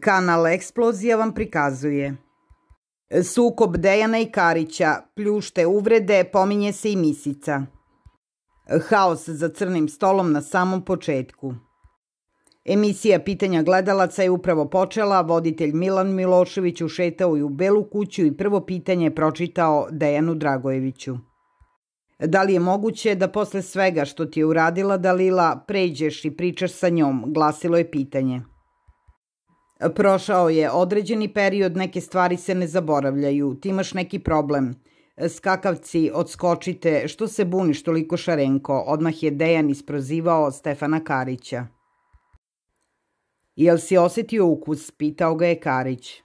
Kanal Eksplozija vam prikazuje. Sukob Dejana i Karića, pljušte uvrede, pominje se i misica. Haos za crnim stolom na samom početku. Emisija Pitanja gledalaca je upravo počela, voditelj Milan Milošević ušetao i u Belu kuću i prvo pitanje je pročitao Dejanu Dragojeviću. Da li je moguće da posle svega što ti je uradila Dalila pređeš i pričaš sa njom, glasilo je pitanje. Prošao je određeni period, neke stvari se ne zaboravljaju, ti imaš neki problem. Skakavci, odskočite, što se buniš toliko šarenko, odmah je Dejan isprozivao Stefana Karića. Jel si osetio ukus, pitao ga je Karić.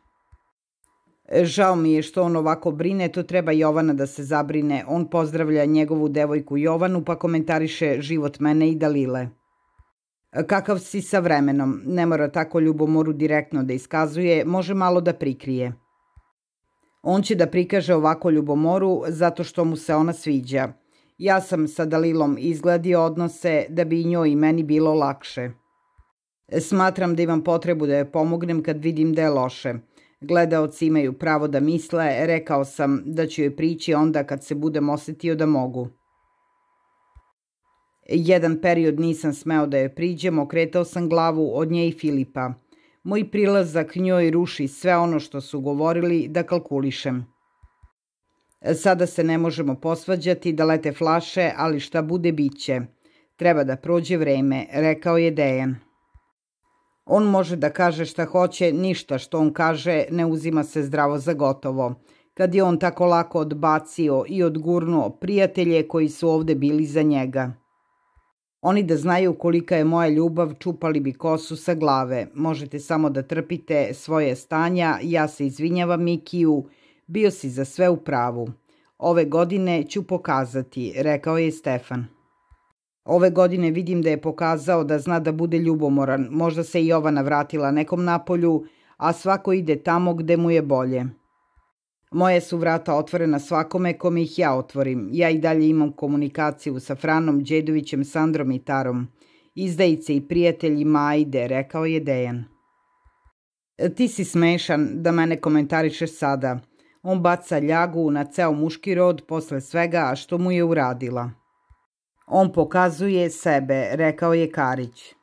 Žao mi je što on ovako brine, to treba Jovana da se zabrine. On pozdravlja njegovu devojku Jovanu pa komentariše život mene i Dalile. Kakav si sa vremenom, ne mora tako ljubomoru direktno da iskazuje, može malo da prikrije. On će da prikaže ovako ljubomoru zato što mu se ona sviđa. Ja sam sa Dalilom izgledio odnose da bi i njoj i meni bilo lakše. Smatram da imam potrebu da joj pomognem kad vidim da je loše. Gledaoci imaju pravo da misle, rekao sam da ću joj prići onda kad se budem osetio da mogu. Jedan period nisam smeo da joj priđem, okretao sam glavu od nje i Filipa. Moj prilazak njoj ruši sve ono što su govorili da kalkulišem. Sada se ne možemo posvađati da lete flaše, ali šta bude biće. Treba da prođe vreme, rekao je Dejan. On može da kaže šta hoće, ništa što on kaže ne uzima se zdravo za gotovo. Kad je on tako lako odbacio i odgurnuo prijatelje koji su ovde bili za njega. Oni da znaju kolika je moja ljubav, čupali bi kosu sa glave. Možete samo da trpite svoje stanja, ja se izvinjavam Mikiju, bio si za sve u pravu. Ove godine ću pokazati, rekao je Stefan. Ove godine vidim da je pokazao da zna da bude ljubomoran, možda se i Jovana vratila nekom napolju, a svako ide tamo gde mu je bolje. Moje su vrata otvorena svakome kome ih ja otvorim. Ja i dalje imam komunikaciju sa Franom, Đedovićem, Sandrom i Tarom. Izdajice i prijatelji Majde, rekao je Dejan. Ti si smešan da mene komentarišeš sada. On baca ljagu na ceo muški rod posle svega što mu je uradila. On pokazuje sebe, rekao je Karić.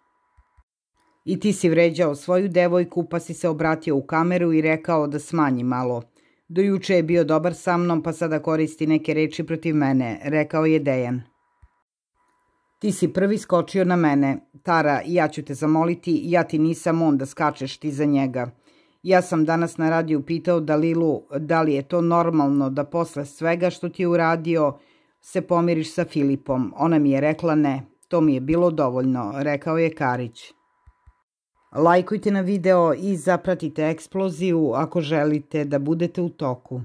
I ti si vređao svoju devojku, pa si se obratio u kameru i rekao da smanji malo. Do juče je bio dobar sa mnom, pa sada koristi neke reči protiv mene, rekao je Dejan. Ti si prvi skočio na mene. Tara, ja ću te zamoliti, ja ti nisam on da skačeš ti za njega. Ja sam danas na radiju pitao Dalilu da li je to normalno da posle svega što ti je uradio, se pomiriš sa Filipom. Ona mi je rekla ne. To mi je bilo dovoljno, rekao je Karić. Lajkujte na video i zapratite eksploziju ako želite da budete u toku.